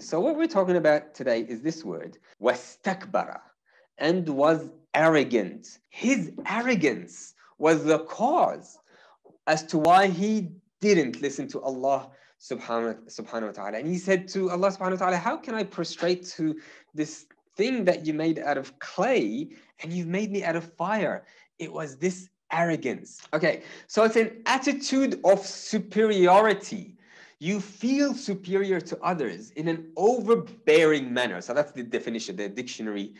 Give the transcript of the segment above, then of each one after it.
So what we're talking about today is this word, wastakbara, and was arrogant. His arrogance was the cause as to why he didn't listen to Allah subhanahu, subhanahu wa ta'ala. And he said to Allah subhanahu wa ta'ala, how can I prostrate to this thing that you made out of clay and you've made me out of fire? It was this arrogance. Okay, so it's an attitude of superiority you feel superior to others in an overbearing manner. So that's the definition, the dictionary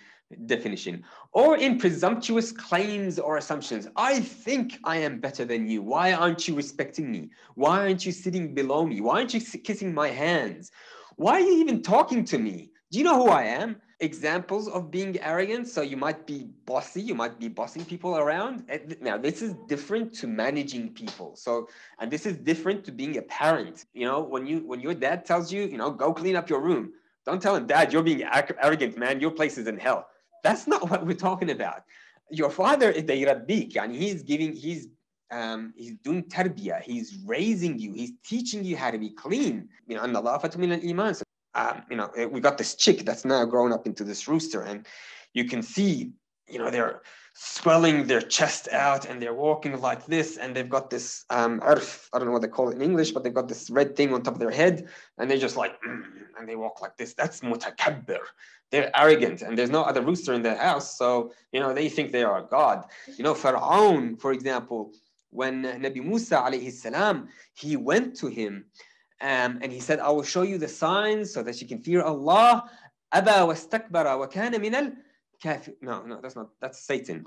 definition. Or in presumptuous claims or assumptions. I think I am better than you. Why aren't you respecting me? Why aren't you sitting below me? Why aren't you kissing my hands? Why are you even talking to me? Do you know who I am? examples of being arrogant. So you might be bossy, you might be bossing people around. Now, this is different to managing people. So, and this is different to being a parent. You know, when you when your dad tells you, you know, go clean up your room, don't tell him, Dad, you're being arrogant, man. Your place is in hell. That's not what we're talking about. Your father is the rabbik, and he's giving, he's um, he's doing tarbiyah, he's raising you, he's teaching you how to be clean. You know, and Allah iman. So um, you know, we got this chick that's now grown up into this rooster, and you can see, you know, they're swelling their chest out and they're walking like this, and they've got this um, arf, I don't know what they call it in English, but they've got this red thing on top of their head, and they're just like, mm, and they walk like this. That's mutakabbir. They're arrogant, and there's no other rooster in their house, so you know they think they are God. You know, Pharaoh, for example, when Nabi Musa alayhi salam, he went to him um, and he said, I will show you the signs so that you can fear Allah. أبى واستكبر وكان من الكافر. No, no, that's not, that's Satan.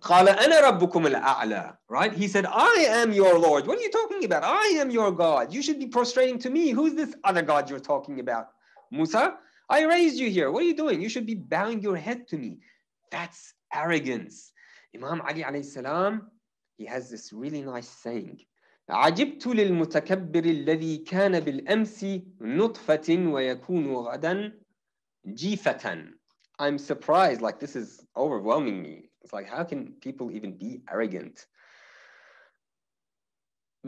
قال أنا ربكم الأعلى. Right? He said, I am your Lord. What are you talking about? I am your God. You should be prostrating to me. Who's this other God you're talking about? Musa, I raised you here. What are you doing? You should be bowing your head to me. That's arrogance. Imam Ali alayhi salam, he has this really nice saying. عجبت للمتكبر الذي كان بالأمس نطفة ويكون غدا جيفة I'm surprised, like this is overwhelming me. It's like, how can people even be arrogant?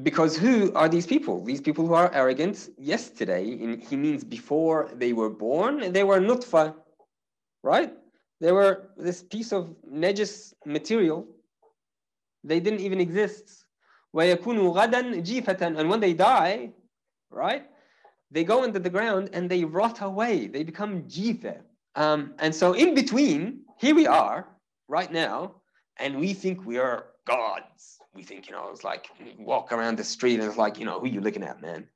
Because who are these people? These people who are arrogant yesterday, in, he means before they were born, they were nutfa, right? They were this piece of najis material. They didn't even exist. وَيَكُونُ غَدًا جِيفَةً And when they die, right, they go into the ground and they rot away. They become jifa. Um, and so in between, here we are right now, and we think we are gods. We think, you know, it's like walk around the street and it's like, you know, who you looking at, man?